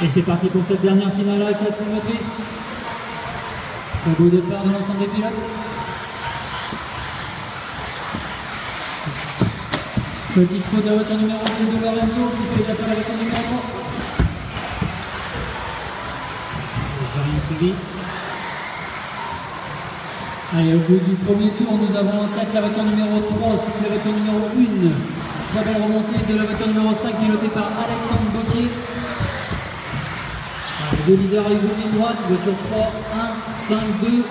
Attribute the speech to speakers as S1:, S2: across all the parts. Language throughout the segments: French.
S1: Et c'est parti pour cette dernière finale à 4 motrices. Très beau départ de l'ensemble des pilotes. Petite faute de voiture numéro 2 de Lorenzo qui fait les appels avec son numéro 3. J'ai rien suivi. Allez, au bout du premier tour, nous avons en tête la voiture numéro 3, suivi la voiture numéro 1. Très belle remontée de la voiture numéro 5, pilotée par Alexandre Bocquier. Deux leaders arrivent au ligne droite, voiture 3, 1, 5, 2.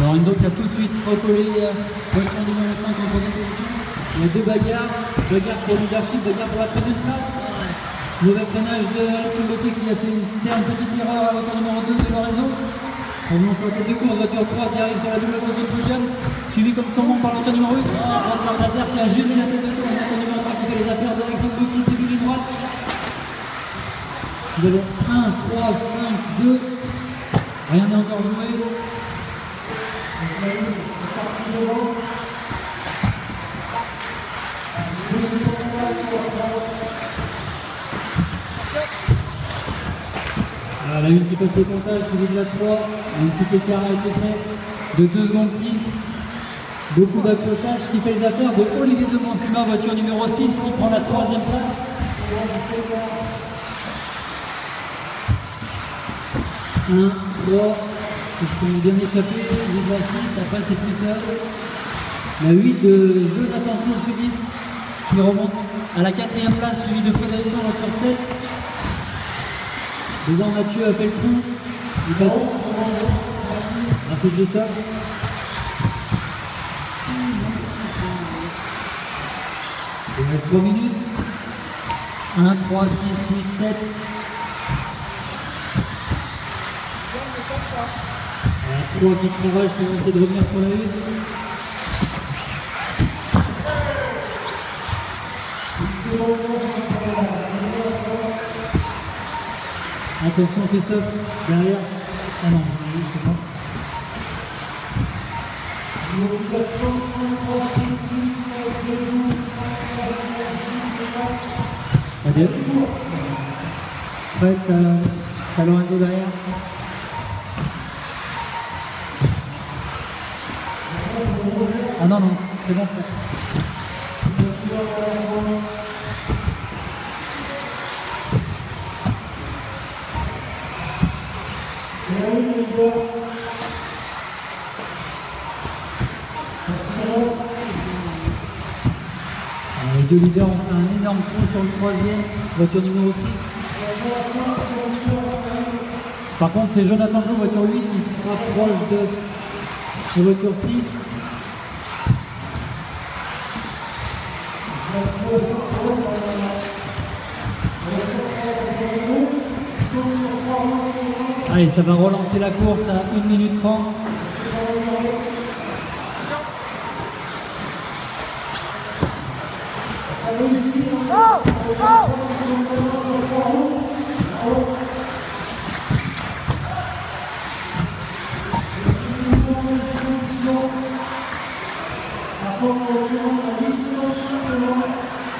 S1: Lorenzo qui a tout de suite recollé euh, voiture numéro 5 en première position. Il y a deux bagarres, bagarre pour le leadership, bagarre pour la troisième place. Mauvais freinage de Alexandre Gauthier qui a fait une petite erreur à la voiture numéro 2 de Lorenzo. Revenons sur la tête de course, voiture 3 qui arrive sur la double pose de podium, suivi comme son nom par la voiture numéro 8. Oh, retardataire qui a gêné la tête de course, la voiture numéro 3 qui fait les affaires d'Alexandre Gauthier, début de droite. Nous avons 1, 3, 5, 2. Rien n'est encore joué. La une qui passe le comptage, c'est de la 3. Un petit écart a été fait de 2 secondes 6. Beaucoup d'accrochage, qui fait les affaires de Olivier de Montfuma, voiture numéro 6, qui prend la troisième place. 1, 3, qui sont bien échappés, suivi de la 6, après c'est plus seul. La 8 de Jonathan Coursubis, qui remonte à la quatrième place, suivi de Frédéric Blanc, voiture 7. Dedans Mathieu a fait le trou. Il passe. Merci Christophe. Il reste 3 minutes. 1, 3, 6, 8, 7. Voilà, 3 qui travaillent, je vais essayer de revenir sur la 8. Attention Christophe, derrière. Ah non, c'est bon. Adieu. Euh, t'as Lorenzo derrière? Ah non, non, c'est bon. Les deux leaders ont un énorme trou sur le troisième, voiture numéro 6. Par contre, c'est Jonathan Blou, voiture 8, qui se rapproche de, de voiture 6. Allez, ça va relancer la course à 1 minute 30.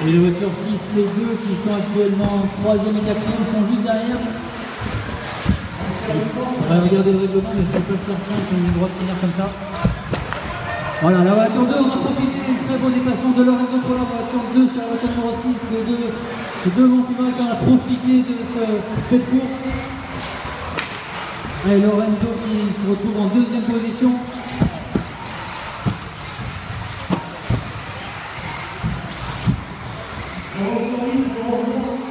S1: Et les voitures 6 et 2 qui sont actuellement 3e et 4e sont juste derrière. Regarder le règlement, mais je suis pas certain qu'on ait le droit de finir comme ça. Voilà, la voiture 2, on a profité du très beau dépassement de Lorenzo pour la voiture 2 sur la voiture numéro 6 de de qui en a profité de ce fait de course. Et Lorenzo qui se retrouve en deuxième position.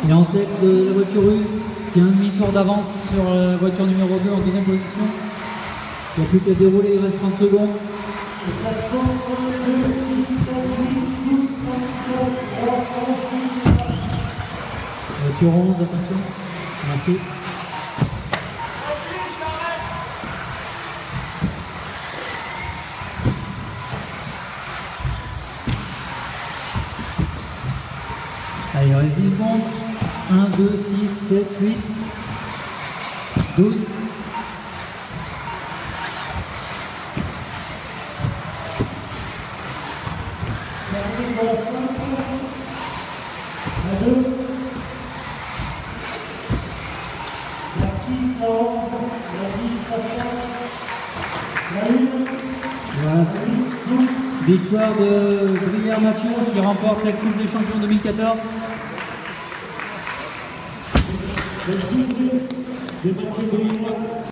S1: Il est en tête de la voiture 1 qui a un demi-tour d'avance sur la voiture numéro 2 en deuxième position. Il n'y a plus qu'à dérouler, il reste 30 secondes. Voiture 11, attention. Merci. Allez, il reste 10 secondes. 1, 2, 6, 7, 8, 12.
S2: la 5, la 2, la 6, la 11, la 10, la 5, la 1,
S1: Voilà.
S2: la 8,
S1: Victoire de Brière Mathieu qui remporte cette Coupe des Champions 2014.
S2: レッツゴーでたくさんいる。